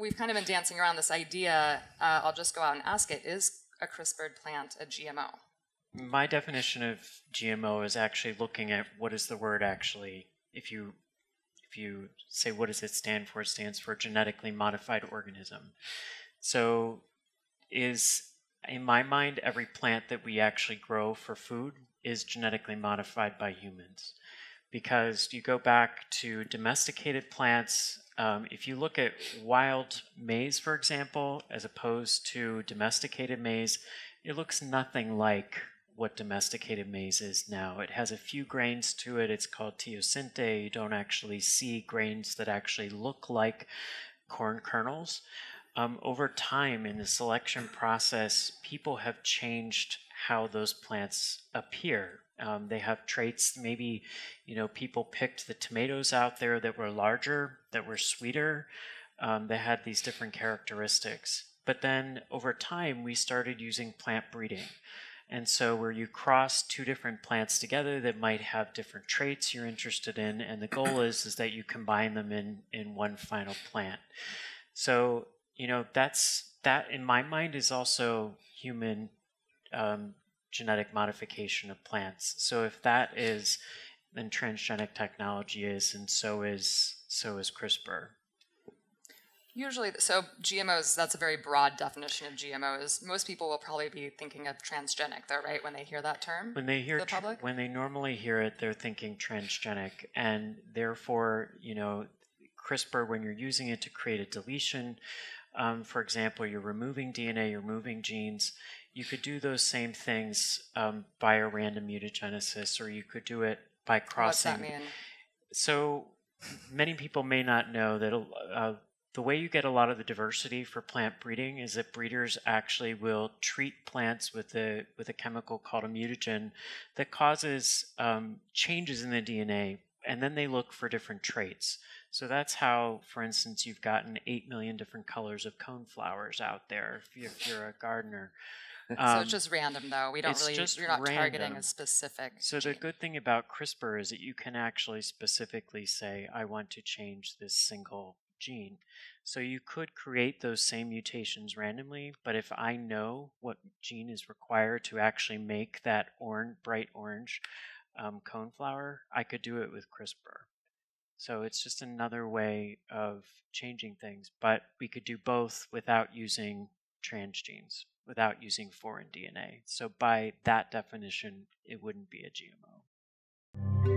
we've kind of been dancing around this idea. Uh, I'll just go out and ask it: Is a CRISPRed plant a GMO? My definition of GMO is actually looking at what is the word actually. If you if you say what does it stand for, it stands for genetically modified organism. So is in my mind every plant that we actually grow for food is genetically modified by humans because you go back to domesticated plants um, if you look at wild maize for example as opposed to domesticated maize it looks nothing like what domesticated maize is now. It has a few grains to it. It's called teosinte. You don't actually see grains that actually look like corn kernels. Um, over time in the selection process, people have changed how those plants appear. Um, they have traits. Maybe, you know, people picked the tomatoes out there that were larger, that were sweeter. Um, they had these different characteristics. But then over time, we started using plant breeding. And so, where you cross two different plants together that might have different traits you're interested in, and the goal is is that you combine them in in one final plant. So, you know, that's that in my mind is also human um, genetic modification of plants. So, if that is, then transgenic technology is, and so is so is CRISPR. Usually, so GMOs, that's a very broad definition of GMOs. Most people will probably be thinking of transgenic, though, right, when they hear that term? When they hear, the tra- when they normally hear it, they're thinking transgenic. And therefore, you know, CRISPR, when you're using it to create a deletion, um, for example, you're removing DNA, you're removing genes, you could do those same things um, by a random mutagenesis, or you could do it by crossing. What's that mean? So many people may not know that uh, the way you get a lot of the diversity for plant breeding is that breeders actually will treat plants with a with a chemical called a mutagen that causes um, changes in the DNA, and then they look for different traits. So that's how, for instance, you've gotten eight million different colors of cone flowers out there if you're, if you're a gardener. Um, so it's um, just random, though. We don't really. you're not random. targeting a specific. So gene. the good thing about CRISPR is that you can actually specifically say, "I want to change this single gene. So you could create those same mutations randomly, but if I know what gene is required to actually make that orange, bright orange um, coneflower, I could do it with CRISPR. So it's just another way of changing things, but we could do both without using transgenes, without using foreign DNA. So by that definition, it wouldn't be a GMO.